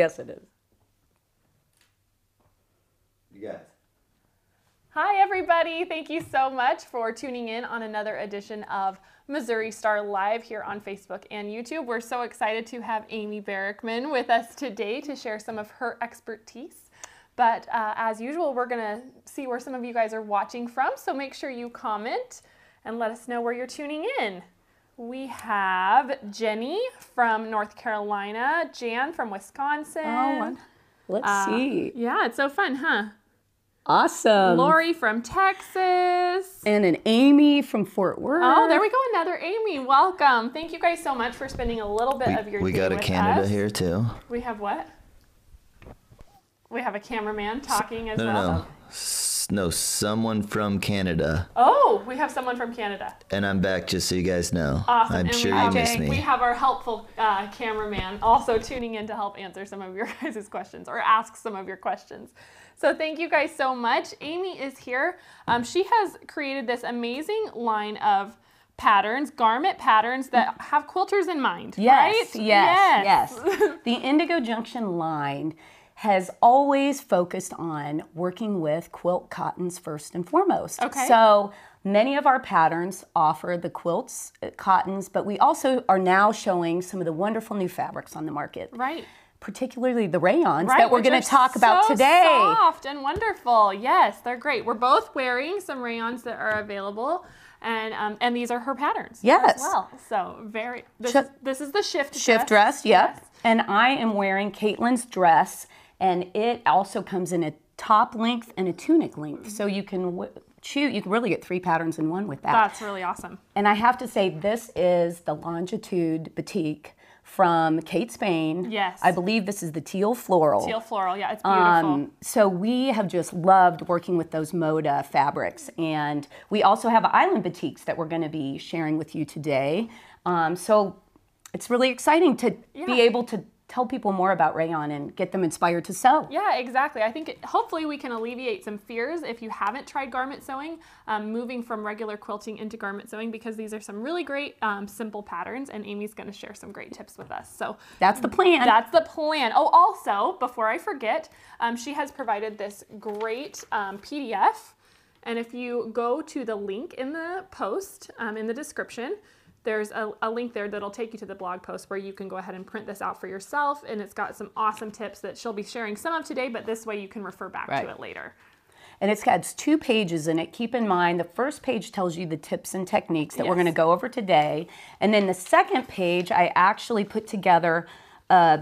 Yes, it is. You guys. Hi, everybody. Thank you so much for tuning in on another edition of Missouri Star Live here on Facebook and YouTube. We're so excited to have Amy Barickman with us today to share some of her expertise. But uh, as usual, we're going to see where some of you guys are watching from. So make sure you comment and let us know where you're tuning in. We have Jenny from North Carolina, Jan from Wisconsin. Oh, let's Uh, see. Yeah, it's so fun, huh? Awesome. Lori from Texas. And an Amy from Fort Worth. Oh, there we go, another Amy. Welcome. Thank you guys so much for spending a little bit of your We day got a with Canada us. here too. We have what? We have a cameraman talking as No, no, well. no. S- No, someone from Canada. Oh, we have someone from Canada. And I'm back just so you guys know. Awesome. I'm and sure you miss me. We have our helpful uh, cameraman also tuning in to help answer some of your guys' questions or ask some of your questions. So thank you guys so much. Amy is here. Um, she has created this amazing line of patterns, garment patterns that have quilters in mind. Yes, right? yes, yes. the Indygo Junction line has always focused on working with quilt cottons first and foremost. Okay. So many of our patterns offer the quilts, uh, cottons, but we also are now showing some of the wonderful new fabrics on the market. Right. Particularly the rayons Right, that we're going to talk about today. Soft and wonderful. Yes, they're great. We're both wearing some rayons that are available, and um, and these are her patterns. Yes. As well. So very. This, Sh- is, this is the shift Shift dress, yep. Yes. And I am wearing Caitlin's dress, and it also comes in a top length and a tunic length. So you can w- choose, you can really get three patterns in one with that. That's really awesome. and I have to say, this is the Longitude Batik from Kate Spain. Yes. I believe this is the teal floral. Teal floral. Yeah, it's beautiful. Um, so we have just loved working with those Moda fabrics, and we also have Island Batiks that we're going to be sharing with you today. Um, so it's really exciting to Yeah. be able to tell people more about rayon and get them inspired to sew. Yeah, exactly. I think it, hopefully we can alleviate some fears if you haven't tried garment sewing, um, moving from regular quilting into garment sewing because these are some really great um, simple patterns, and Amy's going to share some great tips with us. So That's the plan. That's the plan. Oh, also, before I forget, um, she has provided this great um, PDF. And if you go to the link in the post, um, in the description, there's a, a link there that'll take you to the blog post where you can go ahead and print this out for yourself. And it's got some awesome tips that she'll be sharing some of today, but this way you can refer back Right. to it later. And it's got two pages in it. Keep in mind, the first page tells you the tips and techniques that we're going to go over today. And then the second page, I actually put together uh,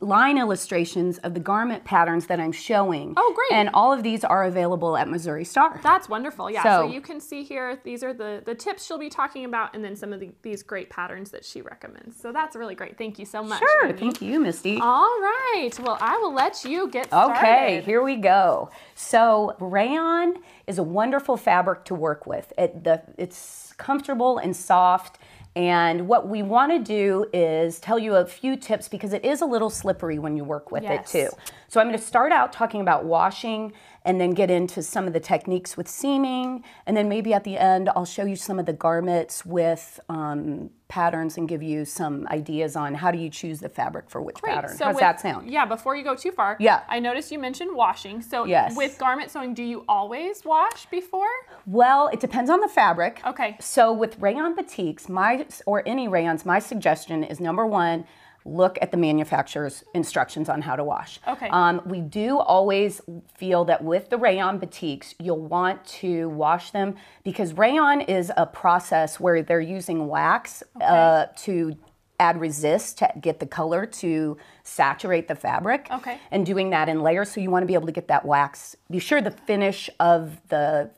line illustrations of the garment patterns that I'm showing. Oh, great. And all of these are available at Missouri Star. That's wonderful. Yeah. So, So- you can see here, these are the, the tips she'll be talking about, and then some of the, these great patterns that she recommends. So that's really great. Thank you so much. Sure. Amy. Thank you, Misty. All right. Well, I will let you get started. Okay, here we go. So rayon is a wonderful fabric to work with. It, the, it's comfortable and soft. And what we want to do is tell you a few tips because it is a little slippery when you work with Yes. it too. So I'm going to start out talking about washing and then get into some of the techniques with seaming. And then maybe at the end, I'll show you some of the garments with um, patterns and give you some ideas on how do you choose the fabric for which Great. pattern. So How's with- that sound? Yeah, before you go too far. Yeah. I noticed you mentioned washing. So Yes. with garment sewing, do you always wash before? Well, it depends on the fabric. Okay. So with rayon batiks, my or any rayons, my suggestion is number one, look at the manufacturer's instructions on how to wash. Okay. Um, we do always feel that with the rayon batiks, you'll want to wash them because rayon is a process where they're using wax uh, to add resist to get the color to saturate the fabric Okay. and doing that in layers so you want to be able to get that wax be sure the finish of the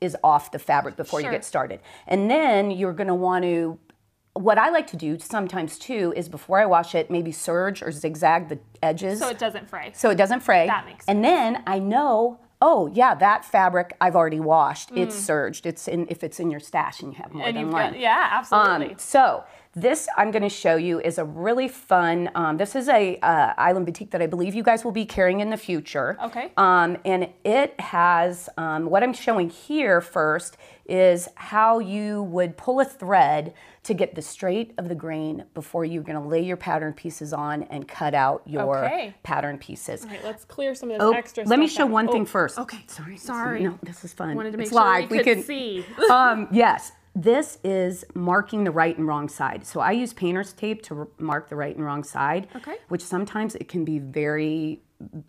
is off the fabric before Sure. you get started. And then you're going to want to what I like to do sometimes too is before I wash it, maybe serge or zigzag the edges So it doesn't fray. so it doesn't fray. That makes sense. And then I know, oh yeah, that fabric I've already washed. It's serged. It's in if it's in your stash and you have more Mm. and than one. got, yeah, absolutely. Um, so this I'm going to show you is a really fun. Um, this is a uh, Island Batik that I believe you guys will be carrying in the future. Okay. Um, and it has um, what I'm showing here first is how you would pull a thread to get the straight of the grain before you're going to lay your pattern pieces on and cut out your Okay. pattern pieces. All right, let's clear some of this Oh, extra let me show out. one Oh, thing first. Okay. Sorry. Sorry. No, this is fun. Wanted to make it's sure live. we, we could see. um, yes, this is marking the right and wrong side. So I use painter's tape to mark the right and wrong side. Okay. Which sometimes it can be very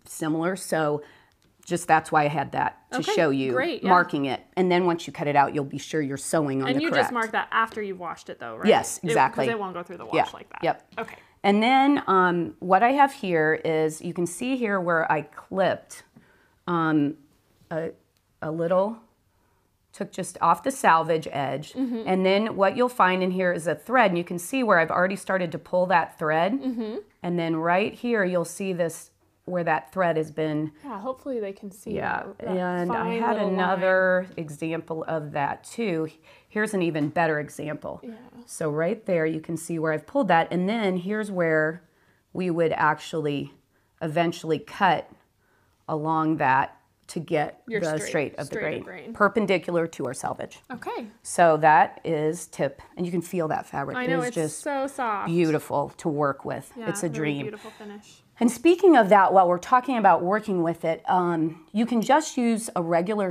similar. So just that's why I had that to Okay, show you great, yeah. marking it. And then once you cut it out, you'll be sure you're sewing on And the correct. And you just mark that after you've washed it, though, right? Yes, exactly. Because it won't go through the wash Yeah, like that. yep. Okay. And then um, what I have here is you can see here where I clipped um, a, a little, took just off the selvage edge. Mm-hmm. And then what you'll find in here is a thread. And you can see where I've already started to pull that thread. Mm-hmm. And then right here, you'll see this where that thread has been Yeah, hopefully they can see yeah, that- that and I had little line. another example of that too. Here's an even better example. Yeah. So right there, you can see where I've pulled that, and then here's where we would actually eventually cut along that to get Your the straight- straight, of the of grain, grain. perpendicular to our selvage. Okay. So that is tip, and you can feel that fabric. I know it is it's just so soft. beautiful to work with. Yeah, it's a really dream. Beautiful finish. And speaking of that, while we're talking about working with it, um, you can just use a regular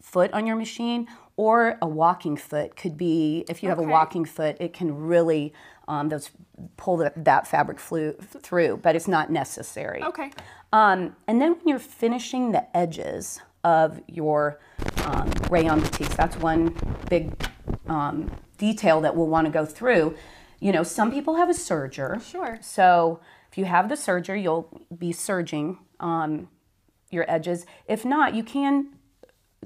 foot on your machine or a walking foot. Could be, if you have Okay. a walking foot, it can really um, those pull the, that fabric flu, through, but it's not necessary. Okay. Um, and then when you're finishing the edges of your um, rayon batiks, that's one big um, detail that we'll want to go through. You know, some people have a serger. Sure. So if you have the serger, you'll be serging um, your edges. If not, you can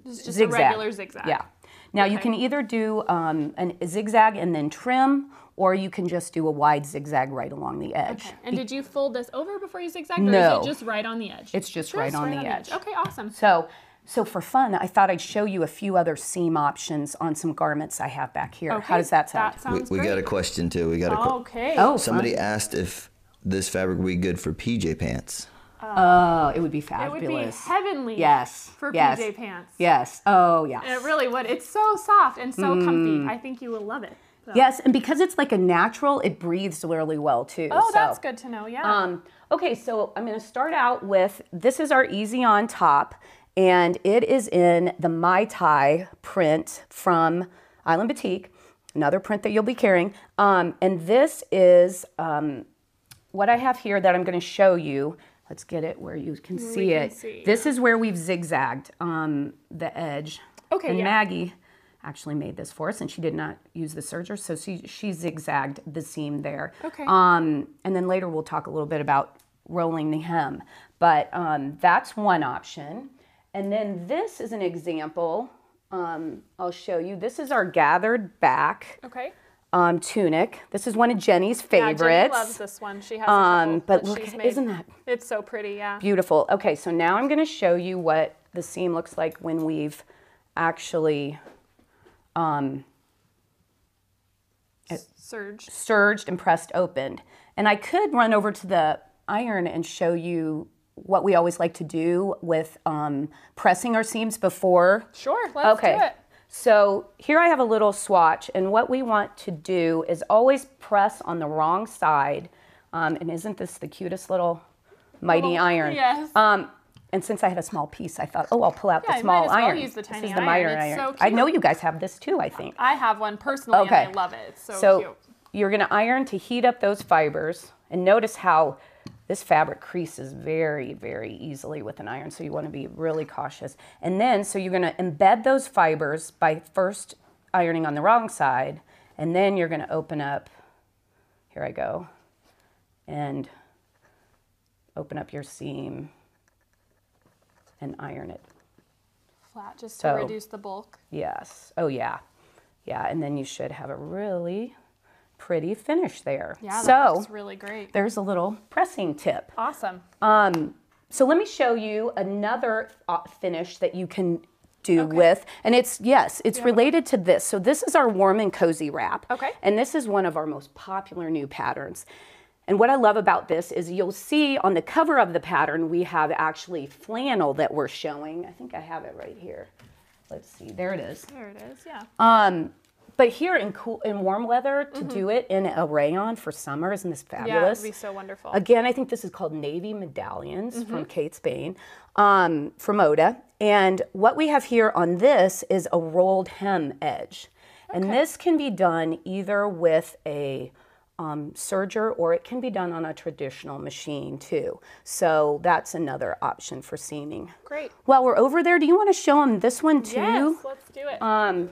just zigzag. a regular zigzag. Yeah. Now you can either do um, an, a zigzag and then trim, or you can just do a wide zigzag right along the edge. Okay. And did you fold this over before you zigzagged, or No. is it just right on the edge? It's just right on the edge. Okay, awesome. So, so for fun, I thought I'd show you a few other seam options on some garments I have back here. Okay, How does that sound? That sounds we, we great. got a question too. We got a que- Okay. oh, somebody fun. asked if this fabric would be good for PJ pants. Oh, it would be fabulous. it would be heavenly. yes. For yes. PJ pants. Yes. Oh, yes. It really would. It's so soft and so Mm. comfy. I think you will love it. So- Yes, and because it's like a natural, it breathes really well too. Oh, so. that's good to know. Yeah. Um, okay, so I'm going to start out with this is our easy on top, and it is in the Mai Tai print from Island Batik, another print that you'll be carrying. Um, and this is um, what I have here that I'm going to show you. Let's get it where you can see can it. see, This is where we've zigzagged um, the edge. Okay, And yeah. Maggie actually made this for us, and she did not use the serger, so she, she zigzagged the seam there. Okay. Um, and then later we'll talk a little bit about rolling the hem. But um, that's one option. And then this is an example. Um, I'll show you. This is our gathered back okay. Um, tunic. This is one of Jenny's favorites. Yeah. Jenny loves this one. She has a Um, but look, she's made. isn't that It's so pretty. Yeah. beautiful? Okay, so now I'm going to show you what the seam looks like when we've actually Serge. serged and pressed opened. And I could run over to the iron and show you what we always like to do with um, pressing our seams before. Sure. Let's okay. do it. So here I have a little swatch, and what we want to do is always press on the wrong side. Um, and isn't this the cutest little mighty Little- iron? yes. Um, and since I had a small piece, I thought, oh, I'll pull out Yeah, the small as well iron. use the tiny this is the iron. iron. so I know you guys have this too. I think. I have one personally, Okay. and I love it. It's so, So cute. you're going to iron to heat up those fibers. And notice how this fabric creases very, very easily with an iron. So you want to be really cautious. And then, so you're going to embed those fibers by first ironing on the wrong side. And then you're going to open up, here I go, and open up your seam and iron it. Flat, just to reduce the bulk. Yes. Oh, yeah. Yeah. And then you should have a really pretty finish there. Yeah, so looks really great. there's a little pressing tip. Awesome. Um, so let me show you another uh, finish that you can do with, and it's, yes, it's related to this. So this is our warm and cozy wrap. Okay. And this is one of our most popular new patterns. And what I love about this is you'll see on the cover of the pattern, we have actually flannel that we're showing. I think I have it right here. Let's see, there it is. There it is. Yeah. Um, but here in cool in warm weather to do it in a rayon for summer isn't this Mm-hmm. Yeah, fabulous? it'd be so wonderful. Again, I think this is called Navy Medallions Mm-hmm. from Kate Spain um, from Moda. And what we have here on this is a rolled hem edge. And this can be done either with a um, serger or it can be done on a traditional machine too. So that's another option for seaming. Great. While we're over there, do you want to show them this one too? Yes, let's do it. Um,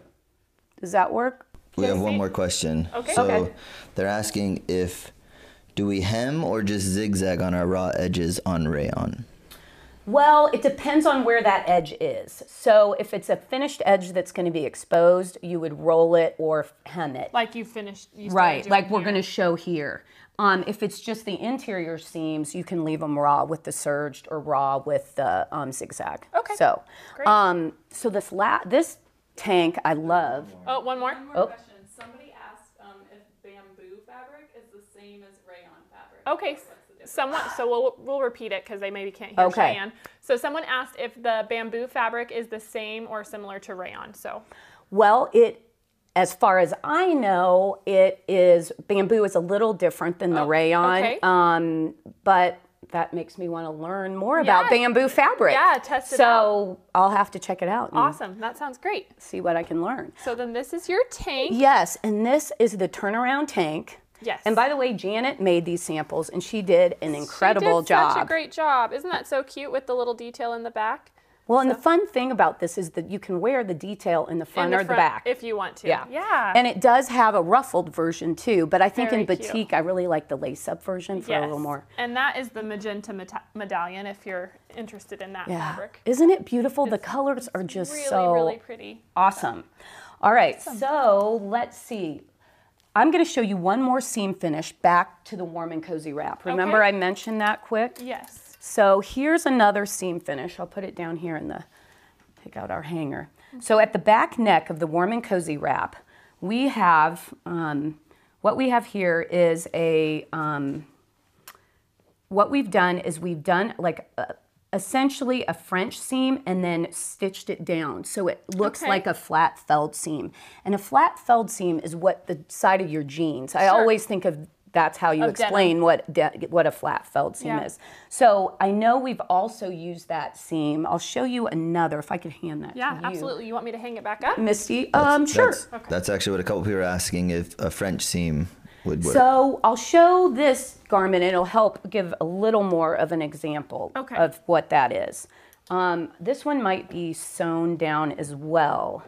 does that work? We have one more question. Okay. So Okay. they're asking if do we hem or just zigzag on our raw edges on rayon? Well, it depends on where that edge is. So if it's a finished edge that's going to be exposed, you would roll it or hem it. like you finished. You Right, doing like we're going to show here. Um, if it's just the interior seams, you can leave them raw with the serged or raw with the um, zigzag. Okay, So, great. um, so this la- this tank I love. Oh, one more. Oh. question. Somebody asked um, if bamboo fabric is the same as rayon fabric. Okay, What's the difference? someone. So we'll we'll repeat it because they maybe can't hear Okay. Cheyenne. So someone asked if the bamboo fabric is the same or similar to rayon. So Well, it, as far as I know, it is bamboo is a little different than the rayon. Oh, okay. Um, but that makes me want to learn more about bamboo fabric. Yeah, test it out. so I'll have to check it out awesome. That sounds great. see what I can learn. So then this is your tank. Yes, and this is the turnaround tank. Yes. And by the way, Janet made these samples, and she did an She incredible did job. Such a great job. Isn't that so cute with the little detail in the back? Well, and the fun thing about this is that you can wear the detail in the front in or the back. if you want to. Yeah. Yeah. And it does have a ruffled version too, but I think in Very cute. batik, I really like the lace up version for a little more. And that is the magenta meta- medallion if you're interested in that Yeah. fabric. Isn't it beautiful? the colors are just Really, so really pretty. awesome. All right, so let's see. I'm going to show you one more seam finish back to the warm and cozy wrap. Remember Okay. I mentioned that quick? Yes. So here's another seam finish. I'll put it down here in the, take out our hanger. So at the back neck of the warm and cozy wrap, we have, um, what we have here is a, um, what we've done is we've done like a, essentially a French seam and then stitched it down. So it looks Okay. like a flat felled seam. And a flat felled seam is what the side of your jeans. I always think of that's how you Of denim. explain what de- what a flat felled seam Yeah. is. So I know we've also used that seam. I'll show you another if I could hand that Yeah, to you. absolutely. You want me to hang it back up? Misty, um, sure. That's, that's actually what a couple people are asking if a French seam would work. So I'll show this garment. And it'll help give a little more of an example Okay. of what that is. Um, this one might be sewn down as well,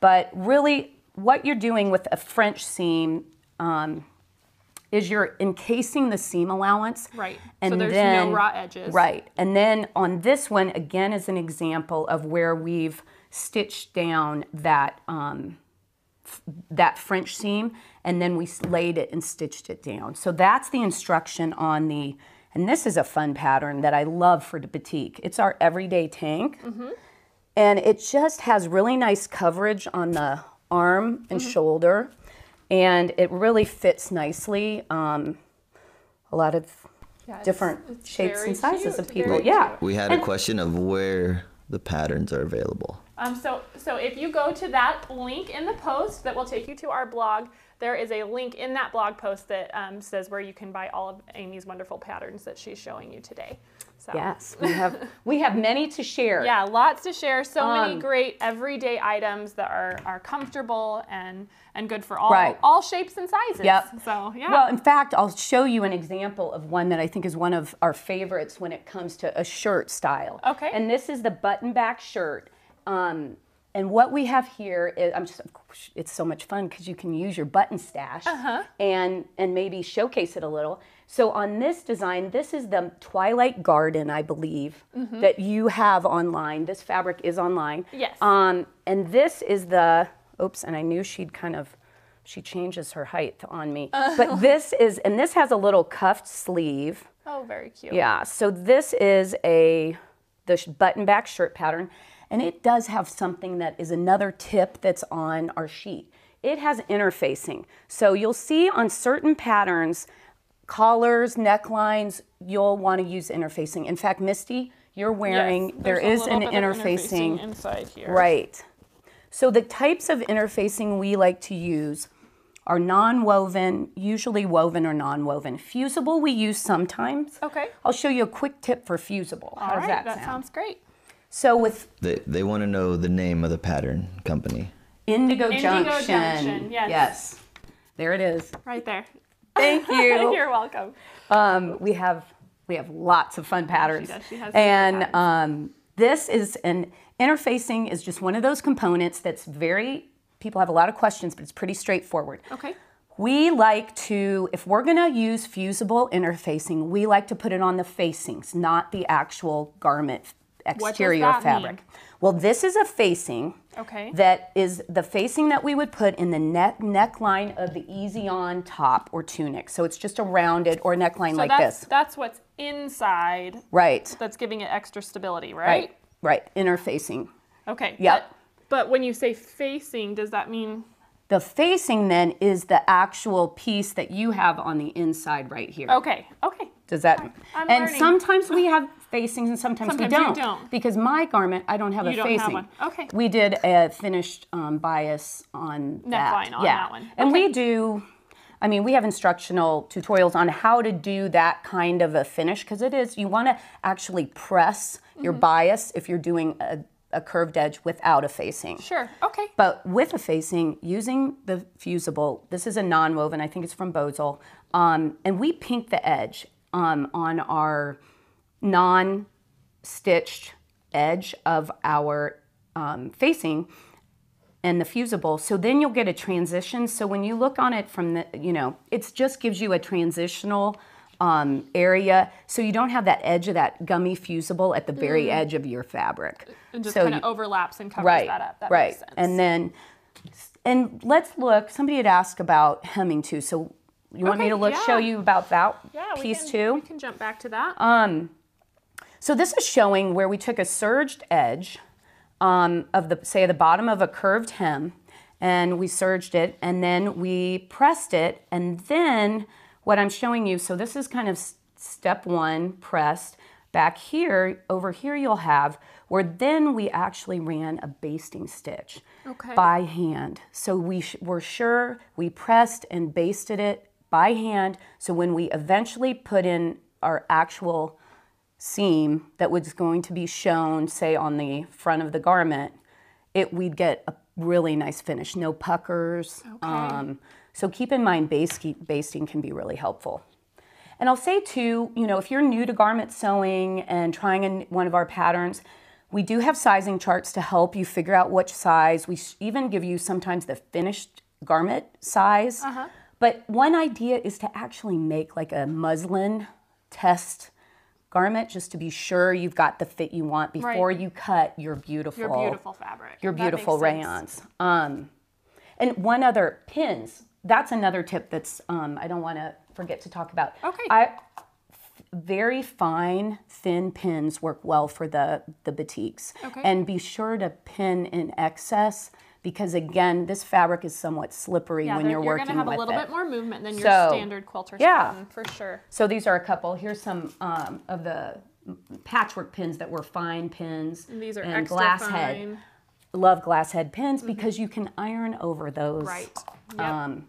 but really, what you're doing with a French seam um, is you're encasing the seam allowance. Right. So And there's no raw edges. Right. And then on this one, again, is an example of where we've stitched down that um, that French seam, and then we laid it and stitched it down. So that's the instruction on the, and this is a fun pattern that I love for the batik. It's our everyday tank, and it just has really nice coverage on the arm and shoulder, and it really fits nicely. Um, a lot of Yeah, different it's shapes and sizes cute, of people. very Yeah. cute. we had a question of where the patterns are available. Um, so, so if you go to that link in the post that will take you to our blog, there is a link in that blog post that um, says where you can buy all of Amy's wonderful patterns that she's showing you today. So, Yes, we have we have many to share. yeah, lots to share. So many Um, great everyday items that are, are comfortable and and good for all Right. all shapes and sizes. Yep. So yeah. Well, in fact, I'll show you an example of one that I think is one of our favorites when it comes to a shirt style. Okay. And this is the button back shirt. Um, and what we have here is, I'm just, it's so much fun because you can use your button stash Uh-huh. and and maybe showcase it a little. So on this design, this is the Twilight Garden, I believe, that you have online. This fabric is online. Mm-hmm. Yes. Um, and this is the, oops, and I knew she'd kind of, she changes her height on me. But this is, and this has a little cuffed sleeve. oh, very cute. Yeah, so this is a the button back shirt pattern. And it does have something that is another tip that's on our sheet. It has interfacing. So you'll see on certain patterns, collars, necklines, you'll want to use interfacing. In fact, Misty, you're wearing, Yes, there's an little bit of interfacing. inside here. Right. So the types of interfacing we like to use are non-woven, usually woven or non-woven. Fusible we use sometimes. Okay. I'll show you a quick tip for fusible. How All does right, that, sound? sounds great. So with They they want to know the name of the pattern company. Indygo, Indygo Junction. Junction, yes. Yes. There it is. Right there. Thank you. You're welcome. um, we have we have lots of fun patterns. does. She has and good um, this is an interfacing is just one of those components that's very people have a lot of questions, but it's pretty straightforward. Okay. We like to, if we're gonna use fusible interfacing, we like to put it on the facings, not the actual garment does exterior fabric. mean? Well, this is a facing Okay. that is the facing that we would put in the neck neckline of the easy on top or tunic. So it's just a rounded or neckline So like that's this. that's what's inside Right, that's giving it extra stability, right? right, right, interfacing. Okay. Yep. But, but when you say facing, does that mean The facing then is the actual piece that you have on the inside right here. okay? Okay. Does that? I'm and learning. sometimes we have facings and sometimes, Sometimes we don't. don't. Because my garment, I don't have You a don't have facing. one. Okay. We did a finished um, bias on that. Neckline on yeah. that one. And we do. I mean, we have instructional tutorials on how to do that kind of a finish because it is, you want to actually press your Mm-hmm. bias if you're doing a, a curved edge without a facing. Sure. Okay. But with a facing, using the fusible, this is a non-woven. I think it's from Bosal, um, and we pink the edge um, on our non-stitched edge of our um, facing and the fusible. So then you'll get a transition. So when you look on it from the, you know, it just gives you a transitional um, area. So you don't have that edge of that gummy fusible at the very edge of your fabric. And just so kind of overlaps and covers right, that up. That right. makes sense. And then, and let's look. Somebody had asked about hemming too. So you want me to look yeah. show you about that yeah, piece can, too? We can jump back to that. So this is showing where we took a serged edge um, of the, say, the bottom of a curved hem, and we serged it, and then we pressed it, and then what I'm showing you, so this is kind of step one, pressed. Back here, over here you'll have where then we actually ran a basting stitch Okay. by hand. So we sh- were sure we pressed and basted it by hand. So when we eventually put in our actual seam that was going to be shown, say on the front of the garment, it we'd get a really nice finish, no puckers. Um, so keep in mind, basting can be really helpful. And I'll say too, you know, if you're new to garment sewing and trying in one of our patterns, we do have sizing charts to help you figure out which size. We even give you sometimes the finished garment size. But one idea is to actually make like a muslin test garment just to be sure you've got the fit you want before you cut your beautiful Your beautiful fabric. your beautiful rayons. Um, and one other pins. That's another tip that's um, I don't want to forget to talk about. Okay. I very fine thin pins work well for the the batiks. Okay. And be sure to pin in excess because again, this fabric is somewhat slippery Yeah, when they're- you're working with it. you're gonna have a little it. bit more movement than your standard quilter's yeah. pattern, for sure. So these are a couple. Here's some um, of the patchwork pins that were fine pins And these are and extra glass fine. head. Love glass head pins because you can iron over those. Right. Yep. Um,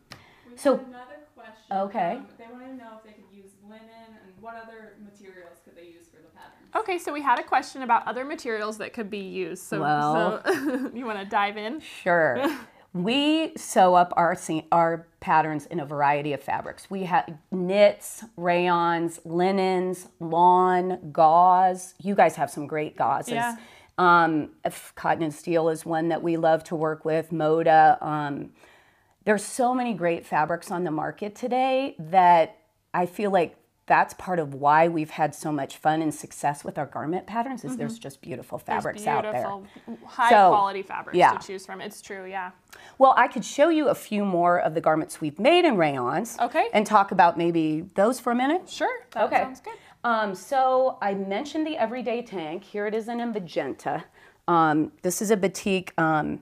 So- another question. Okay. Um, they wanted to know if they could use linen and what other materials could they use for the pattern. Okay, so we had a question about other materials that could be used. So, Well- so you want to dive in? Sure. we sew up our our patterns in a variety of fabrics. We have knits, rayons, linens, lawn, gauze. You guys have some great gauzes. Yeah. Um, if cotton and steel is one that we love to work with. Moda. Um, there's so many great fabrics on the market today that I feel like that's part of why we've had so much fun and success with our garment patterns is there's just beautiful fabrics out there. Beautiful, high So, quality fabrics yeah. to choose from. It's true, yeah. Well, I could show you a few more of the garments we've made in rayons. Okay. And talk about maybe those for a minute. Sure, that Okay. sounds good. Um, so I mentioned the everyday tank. Here it is in a magenta. Um, this is a batik, um,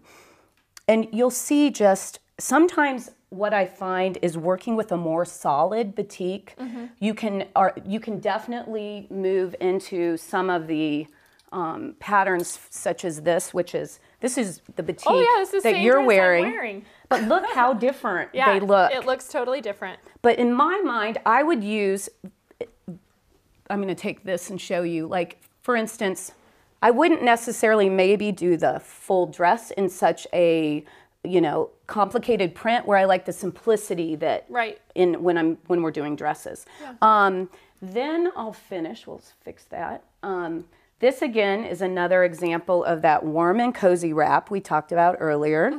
and you'll see just sometimes what I find is working with a more solid batik. Mm-hmm. You can are you can definitely move into some of the um, patterns such as this, which is this is the batik Oh yeah, this is the that you're wearing. wearing. But look how different Yeah, they look. It looks totally different. But in my mind, I would use, I'm going to take this and show you. Like, for instance, I wouldn't necessarily maybe do the full dress in such a, you know, complicated print where I like the simplicity that Right. in when I'm when we're doing dresses. Um, then I'll finish. We'll fix that. Um, this again is another example of that warm and cozy wrap we talked about earlier.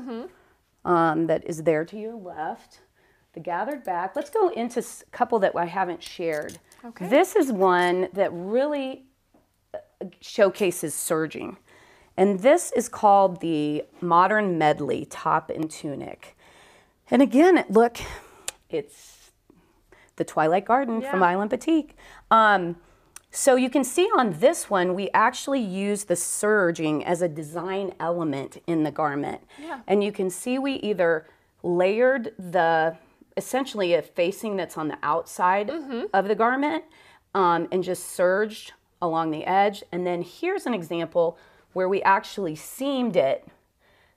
Um, that is there to your left. The gathered back. Let's go into a couple that I haven't shared. Okay. This is one that really uh, showcases serging. And this is called the Modern Medley Top and Tunic. And again, it- look, it's the Twilight Garden from Island Batik. Um, so you can see on this one, we actually use the serging as a design element in the garment. Yeah. And you can see we either layered the, essentially a facing that's on the outside Mm-hmm. of the garment um, and just serged along the edge. And then here's an example where we actually seamed it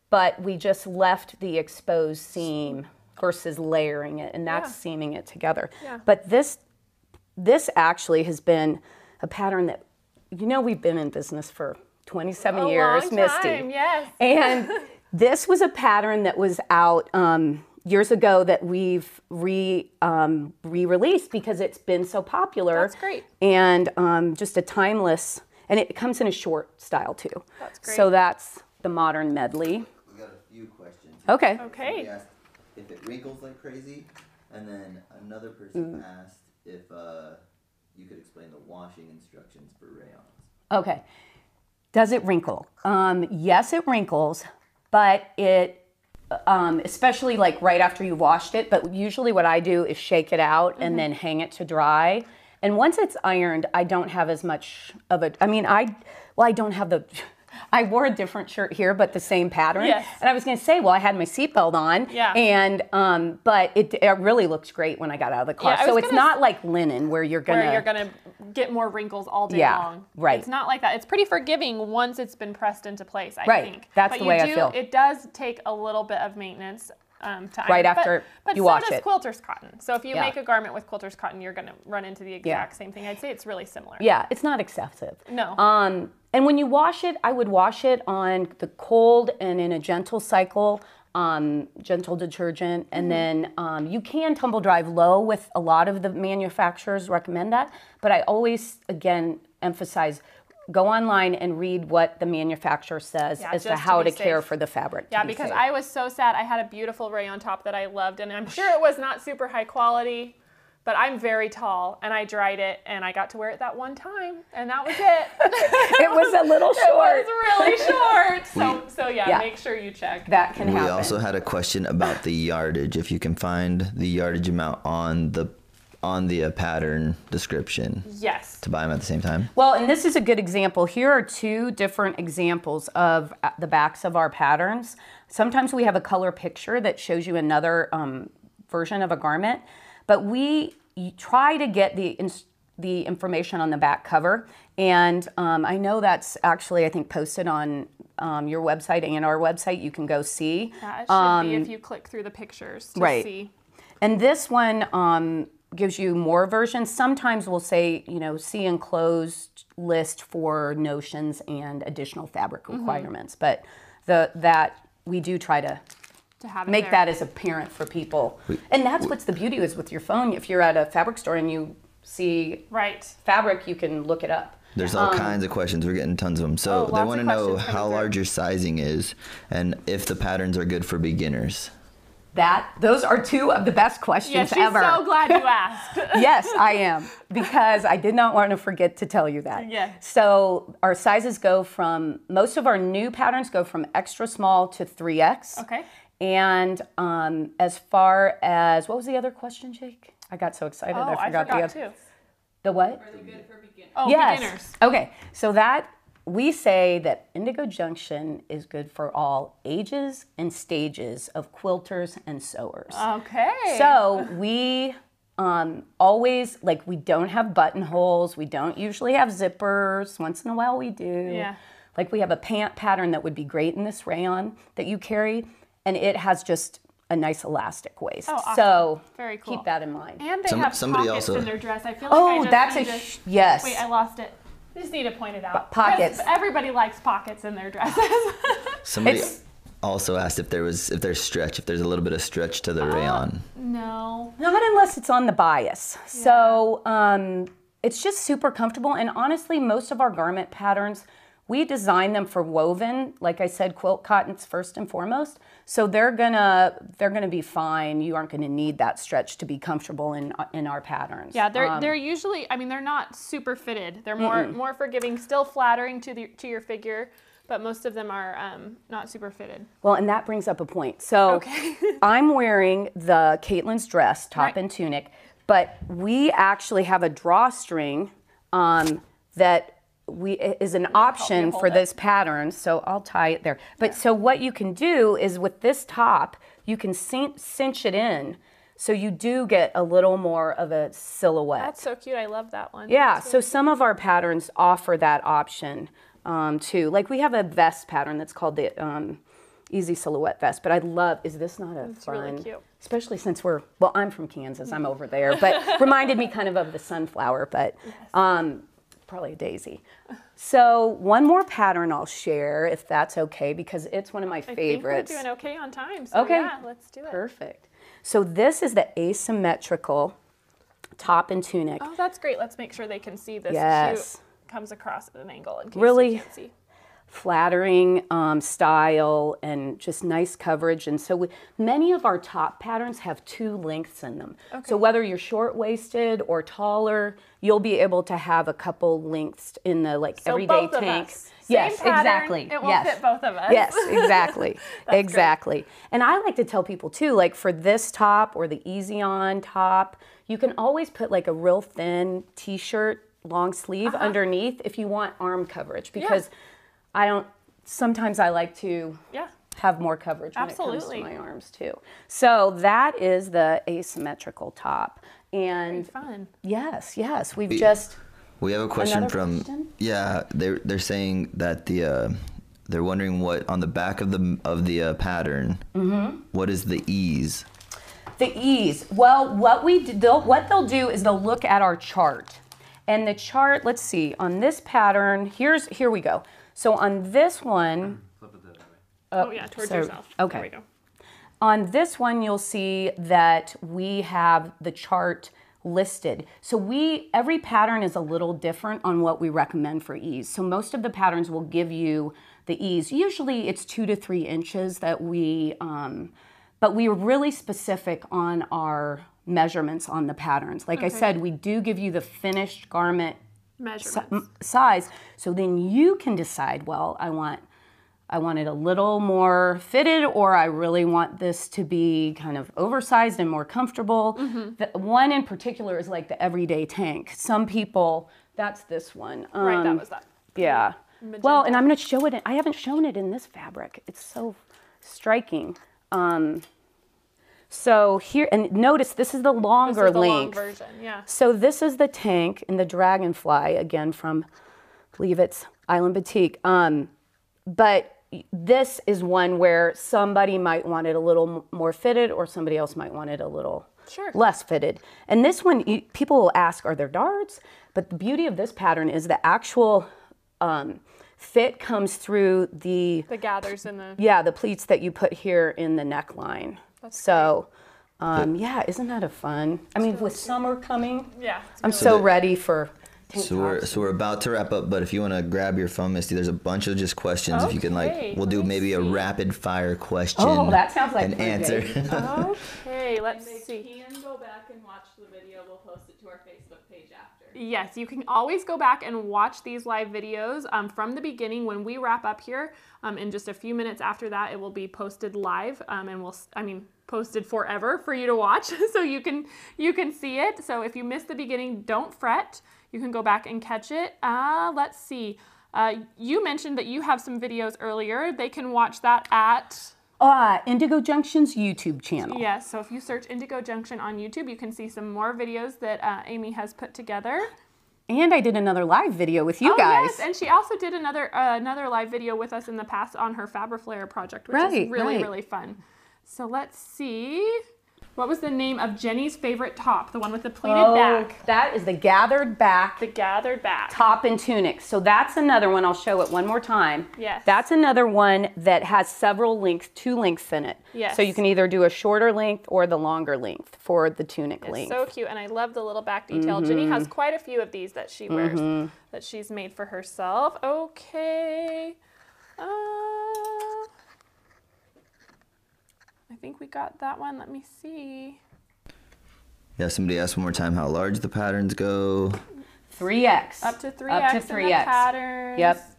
but we just left the exposed seam versus layering it and that's Yeah. seaming it together Yeah. but this this actually has been a pattern that you know we've been in business for 27 A years long misty yes. and this was a pattern that was out um, years ago that we've re um, re-released because it's been so popular That's great. and um, just a timeless and it comes in a short style too That's great. so that's the modern medley We got a few questions. Okay. Okay. Somebody asked if it wrinkles like crazy, and then another person Mm. asked if uh, you could explain the washing instructions for rayons. Okay. Does it wrinkle? Um, yes, it wrinkles, but it, um, especially like right after you washed it. But usually, what I do is shake it out and then hang it to dry. And once it's ironed, I don't have as much of a. I mean, I, well, I don't have the. I wore a different shirt here, but the same pattern. Yes. And I was going to say, well, I had my seatbelt on. Yeah. And um, but it, it really looks great when I got out of the car. Yeah, so it's gonna not like linen where you're gonna. where you're gonna get more wrinkles all day Yeah, long. right. It's not like that. It's pretty forgiving once it's been pressed into place. I Right, think. that's but the you way I do, feel. It does take a little bit of maintenance. Um, to Right iron, but- after but, you so wash does it. quilter's cotton. So if you Yeah. make a garment with quilter's cotton, you're gonna run into the exact same thing. I'd say it's really similar. Yeah, it's not excessive. No. Um, and when you wash it, I would wash it on the cold and in a gentle cycle, um, gentle detergent, and then um, you can tumble drive low with a lot of the manufacturers recommend that. But I always, again, emphasize go online and read what the manufacturer says Yeah, as to just to how to, care for the fabric. Yeah, be because safe. I was so sad. I had a beautiful rayon top that I loved, and I'm sure it was not super high quality, but I'm very tall, and I dried it, and I got to wear it that one time, and that was it. it was a little short. it was really short. So, so yeah, Yeah. make sure you check. that can We happen. We also had a question about the yardage. If you can find the yardage amount on the on the uh, pattern description yes. to buy them at the same time. Well, and this is a good example. Here are two different examples of uh, the backs of our patterns. Sometimes we have a color picture that shows you another um, version of a garment, but we try to get the ins- the information on the back cover. And um, I know that's actually, I think, posted on um, your website and our website. You can go see. Yeah, it should be if you click through the pictures to Um, right. see. And this one um, gives you more versions. Sometimes we'll say, you know, see enclosed list for notions and additional fabric Mm-hmm. requirements. But the that we do try to To have make there. that as apparent for people. And that's what's the beauty is with your phone. If you're at a fabric store and you see right. fabric, you can look it up. There's all kinds of questions. We're getting tons of them. So Um, Oh, they want to know how large your sizing is and if the patterns are good for beginners. That those are two of the best questions Yeah, she's ever. so glad you asked. yes, I am because I did not want to forget to tell you that. Yeah. So our sizes go from most of our new patterns go from extra small to 3x. Okay. And um, as far as what was the other question, Jake? I got so excited Oh, I I forgot, forgot the other. too. The what? Are they good for beginners? Oh, yes. beginners. Okay. So that we say that Indygo Junction is good for all ages and stages of quilters and sewers. Okay. So we um, always like we don't have buttonholes. We don't usually have zippers. Once in a while we do. Yeah. Like we have a pant pattern that would be great in this rayon that you carry, and it has just a nice elastic waist. Oh, awesome. So Very cool. keep that in mind. And they Some- have somebody pockets also- in their dress. I feel like I Oh, just that's a need to- sh- yes. Wait, I lost it. I just need to point it out. pockets. 'Cause Everybody likes pockets in their dresses. Somebody It's- also asked if there was if there's stretch, if there's a little bit of stretch to the rayon. no. Not unless it's on the bias. So um, it's just super comfortable. And honestly, most of our garment patterns, we design them for woven. Like I said, quilt cottons first and foremost. So they're gonna they're gonna be fine. You aren't gonna need that stretch to be comfortable in in our patterns. Yeah, they're Um, they're usually. I mean, they're not super fitted. They're more more forgiving, still flattering to the to your figure, but most of them are um, not super fitted. Well, and that brings up a point. So Okay. I'm wearing the Caitlin's dress, top Right. and tunic, but we actually have a drawstring um, that we is an option for it. this pattern. So I'll tie it there. But so what you can do is with this top, you can cinch, it in, so you do get a little more of a silhouette. That's so cute. I love that one. Yeah, so some of our patterns offer that option um, too. Like we have a vest pattern that's called the um, Easy Silhouette Vest, but I love, is this not a It's fun? really cute. Especially since we're, well, I'm from Kansas, I'm over there, but reminded me kind of of the sunflower, but um, probably a daisy. So one more pattern I'll share if that's okay, because it's one of my I think favorites. we're doing okay on time. So Okay. yeah, let's do it. Perfect. So this is the asymmetrical top and tunic. Oh, that's great. Let's make sure they can see this Yes. cute comes across at an angle in case Really? you can't see. Flattering um, style and just nice coverage. And so we, many of our top patterns have two lengths in them. So whether you're short waisted or taller, you'll be able to have a couple lengths in the like So everyday both of tank. us. Yes, pattern, exactly. It will yes. fit both of us. Yes, exactly. exactly. And I like to tell people too, like for this top or the easy on top, you can always put like a real thin t shirt, long sleeve Uh-huh. underneath if you want arm coverage because I don't, sometimes I like to Yeah. have more coverage when it Absolutely. comes to my arms too. So that is the asymmetrical top. And Fun. yes, yes, we've just. We have a question Another from question? yeah. They're they're saying that the uh, they're wondering what on the back of the of the uh, pattern. Mm-hmm. what is the ease? The ease. Well, what we d- they'll, what they'll do is they'll look at our chart, and the chart. Let's see on this pattern. Here's here we go. So on this one, oh yeah, towards so- yourself. okay. There we go. on this one you'll see that we have the chart listed. So we every pattern is a little different on what we recommend for ease. So most of the patterns will give you the ease. Usually it's two to three inches that we, um, but we are really specific on our measurements on the patterns. Like I said, we do give you the finished garment Measurements. size. So then you can decide, well, I want I want it a little more fitted or I really want this to be kind of oversized and more comfortable. The one in particular is like the everyday tank. Some people that's this one. right, that Um, was that. yeah. Well, and I'm going to show it. In, I haven't shown it in this fabric. It's so striking. Um, so here, and notice this is the This longer is the long length. version. Yeah. So this is the tank and the dragonfly again from, I believe it's Island Batik. Um, but this is one where somebody might want it a little more fitted, or somebody else might want it a little Sure. less fitted. And this one, you, people will ask, are there darts? But the beauty of this pattern is the actual um, fit comes through the The gathers in the. yeah the pleats that you put here in the neckline. So. Um, yeah, isn't that a fun? I mean, with summer coming, Yeah. it's I'm really so the- ready for So we're so we're about to wrap up, but if you want to grab your phone, Misty, there's a bunch of just questions. If you can like, we'll do me maybe a rapid fire question. Oh, that sounds like an answer. Okay, let's They see. can go back and watch the video. We'll post it to our Facebook page after. Yes, you can always go back and watch these live videos um, from the beginning when we wrap up here. Um, in just a few minutes after that, it will be posted live, um, and we'll. I mean, posted forever for you to watch, so you can you can see it. So if you missed the beginning, don't fret. You can go back and catch it. Uh, let's see. Uh, you mentioned that you have some videos earlier. They can watch that at Uh, Indygo Junction's YouTube channel. yes. So if you search Indygo Junction on YouTube, you can see some more videos that uh, Amy has put together. And I did another live video with you Oh, guys. yes, and she also did another uh, another live video with us in the past on her Fabriflare project, which Right, is really right. really fun. So let's see. What was the name of Jenny's favorite top? The one with the pleated Oh, back, that is the gathered back the gathered back. top and tunic. So that's another one. I'll show it one more time. Yes. That's another one that has several lengths, two lengths in it. Yes. So you can either do a shorter length or the longer length for the tunic length. So cute, and I love the little back detail. Jenny has quite a few of these that she wears that she's made for herself. Okay. Uh, I think we got that one. Let me see. Yeah, somebody asked one more time how large the patterns go. 3x. Up to 3x Up to in the 3x. patterns. Yep.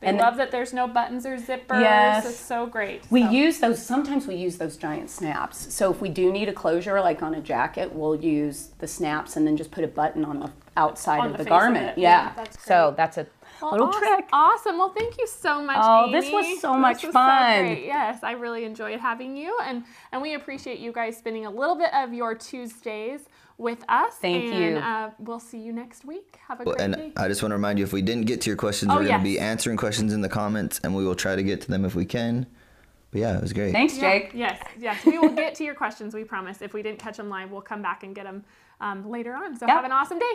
They And- love that there's no buttons or zippers. Yes. It's so great. We So- use those, sometimes we use those giant snaps. So if we do need a closure, like on a jacket, we'll use the snaps and then just put a button on the outside On of the the, face of garment. Yeah. Yeah, that's So that's a Well, little awesome, trick. Awesome. Well, thank you so much. Oh, this was so much was fun. great. Yes, I really enjoyed having you, and and we appreciate you guys spending a little bit of your Tuesdays with us. Thank and, you. Uh, we'll see you next week. Have a Well, great and day. I just want to remind you if we didn't get to your questions, Oh, we're going to be answering questions in the comments and we will try to get to them if we can. But yeah, it was great. Thanks, Yeah, Jake. Yes, yes. We will get to your questions. We promise. If we didn't catch them live, we'll come back and get them um, later on. So Yep. have an awesome day.